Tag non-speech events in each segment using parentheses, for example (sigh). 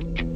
No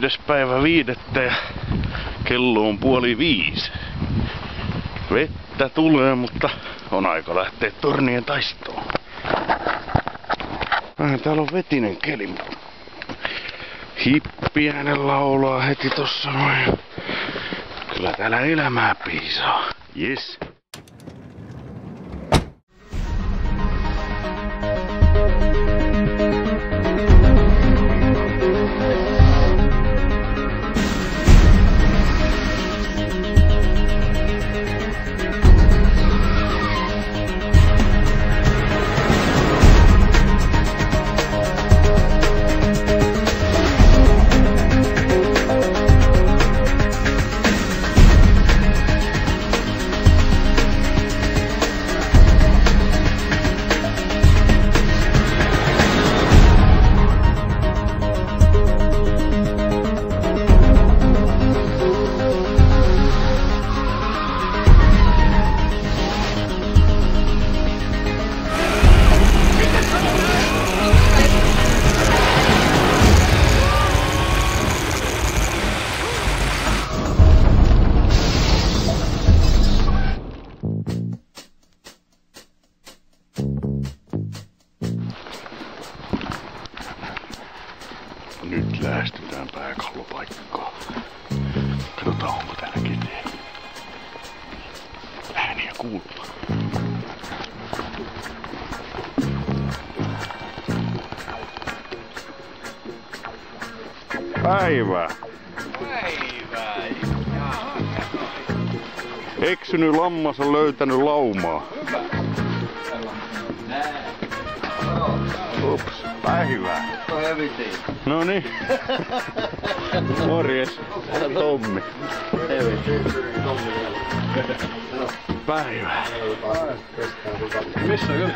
viides päivä viidettä ja kello on puoli viisi. Vettä tulee, mutta on aika lähteä tornien taistoon. Vähän täällä on vetinen keli. Hippiäinen laulaa heti tossa noin. Kyllä täällä elämää piisaa. Yes. Päivää. Päivää. Eksynyt lammas on löytänyt laumaa. Ups, päivää. No. No niin. (laughs) Morjes, Tommi. Päivää. Missä on?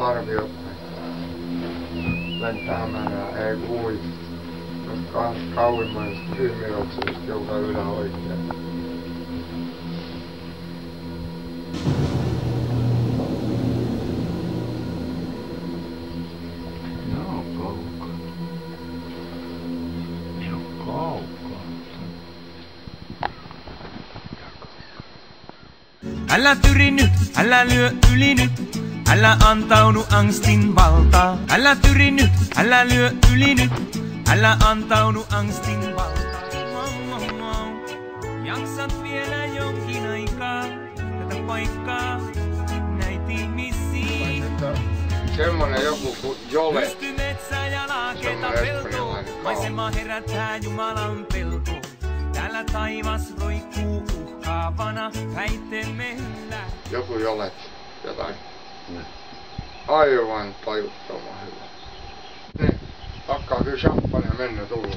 Tuntuu olla parempi jotain. Lentää mennään, ei kui. Jos kans kauimmaisesta ymmärryksestä joka ylä oikein. Joo, kaukaa. Joo, kaukaa. Älä tyri nyt, älä lyö yli nyt. Älä antaudu angstin valtaan. Älä tyri nyt, älä lyö yli nyt. Älä antaudu angstin valtaan. Mau, mau, mau. Jaksat vielä jonkin aikaa tätä paikkaa. Nyt on semmonen joku kuin Jole. Pysty metsä ja laaketa espanjalainen Maisema herättää Jumalan pelkoon. Täällä taivas roikkuu uhkaavana väitemellä. Joku Jolet. Jotain. Aivan tajuttoman hyvä. Niin. Pakkaa kyllä champagne mennä tulla.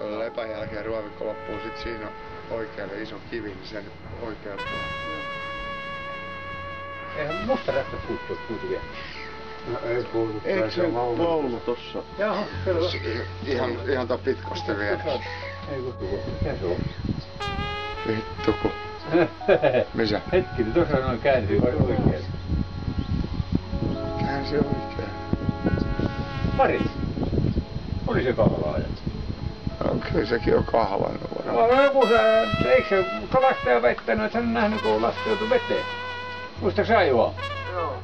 Lepän jälkeen ruovikko loppuu. Sit siinä on oikealle iso kivi, niin sen oikealta. Eihän musta rästä puuttuu, puutu vielä. No ei puhuta. Eikö se vaunu tossa? Jaha, selvä. Tossa Ihan, ihan tää pitkosten vieressä. Ei kustu, mikä se on? Vittu ku. (laughs) Missä? Hetkinen, tuossa noin kääntyy vai oikein? Kähän se oikein. Paris. Oli se kahlaaja. Kyllä sekin on kahlannut varmaan. No joku se, eikö se kalastaja väittänyt, että hän on nähnyt, kun laskeutui veteen? Muistatko sä Juha? Joo.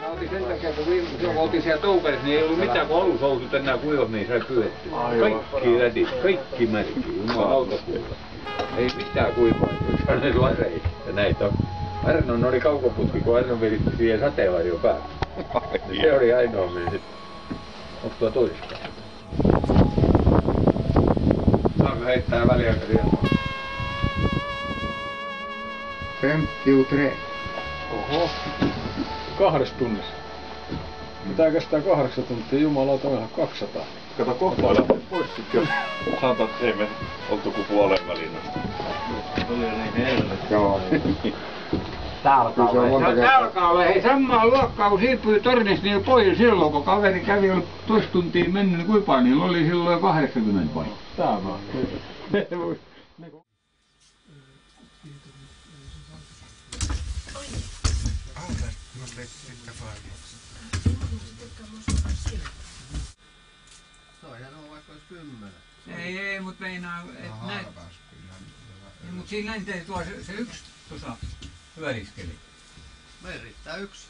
Mä otin sen takia, kun viime kun oltiin siellä Touperissa, niin ei ollut mitään, kun alushousut enää kuivat, niin sai pyydettyä. Aivan. Kaikki rätit, kaikki märki, jumalauta kuulla. Ei mitään kuivaa, jos hänen laseita. Ja näitä on. Arnon oli kaukoputki, kun Arnon viritti siihen sateenvarjo päälle. Se oli ainoa sitten. Onko tuo toista? Saanko heittää väliaikaisia? Femtiu tre. Oho. Kahdessa tunnissa. Mitä kestää kahdeksan tuntia? Jumalauta on ihan 200. Kato kohta aina pois sit, jos sanotaan, että ei me oltu kuin puoleen väliin asti. Joo. (laughs) Tää Kyllä se on monta Tää alkaa olla hei samaa luokkaa, kun siirtyi tornista niin pois silloin, kun kaveri kävi jo toista tuntia mennyt, niin kuinka niillä oli silloin jo 80 vai? Tää on. Ei, ei, mutta meinaa, että näin. Niin, mutta siinä täytyy tuoda se, se yksi tuossa hyöriskeli. Me riittää yksi.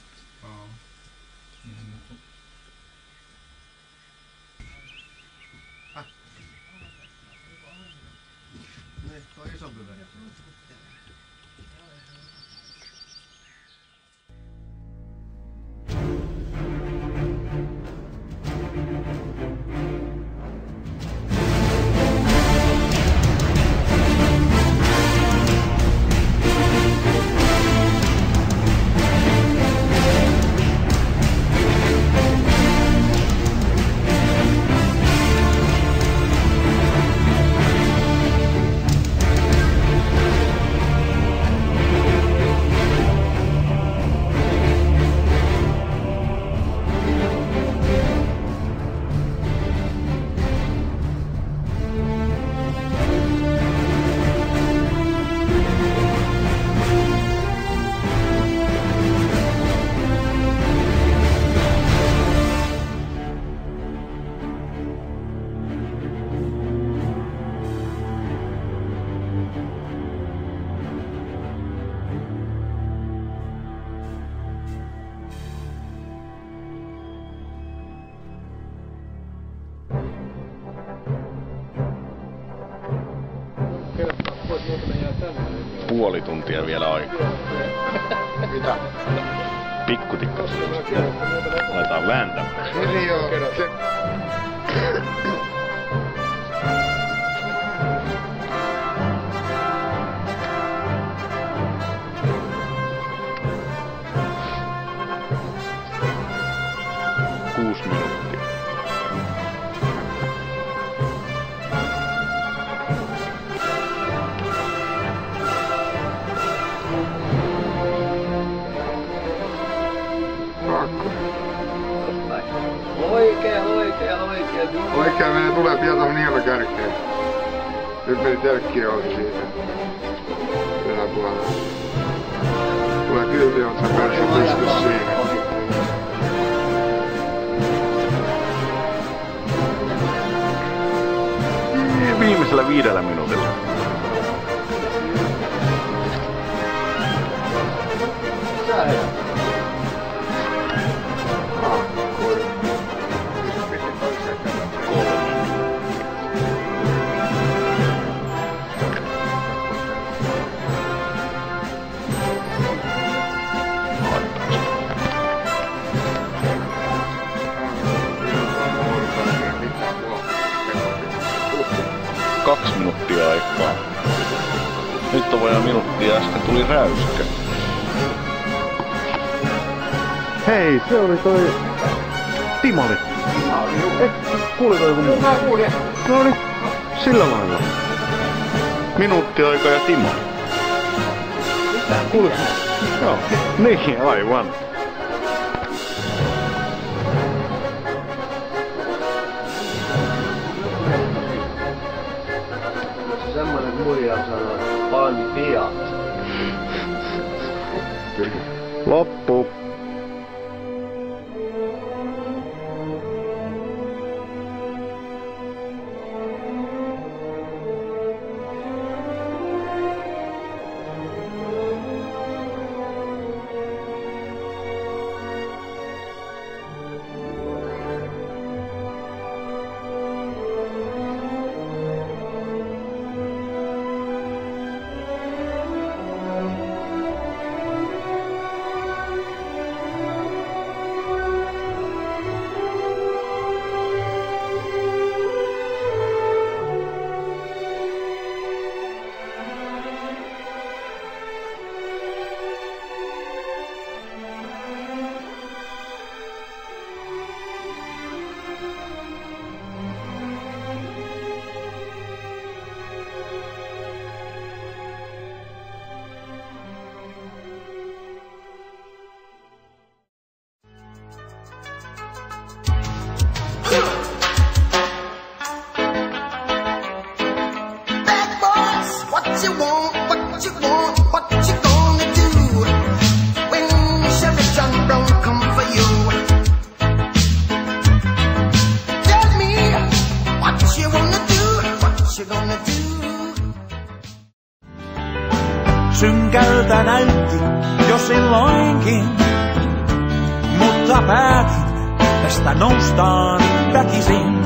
Niin, tuo isompi vene. Puoli tuntia vielä aikaa. Mitä? Pikkutikka. Aletaan vääntämään. Niin per meritare eh, anche oggi è tua buona una vita dobbiamo sapere su questo sera. Eh, Venimos la vida la meno menor sitten tuli räyskä. Hei, se oli toi Timoni. Eh, kuuliko joku muu? Mä kuulin. No niin, sillä lailla. Minuutti aika ja Timoni. Kuuliko? Joo. Niin, aivan. Silloinkin, mutta päätin, tästä noustaan väkisin.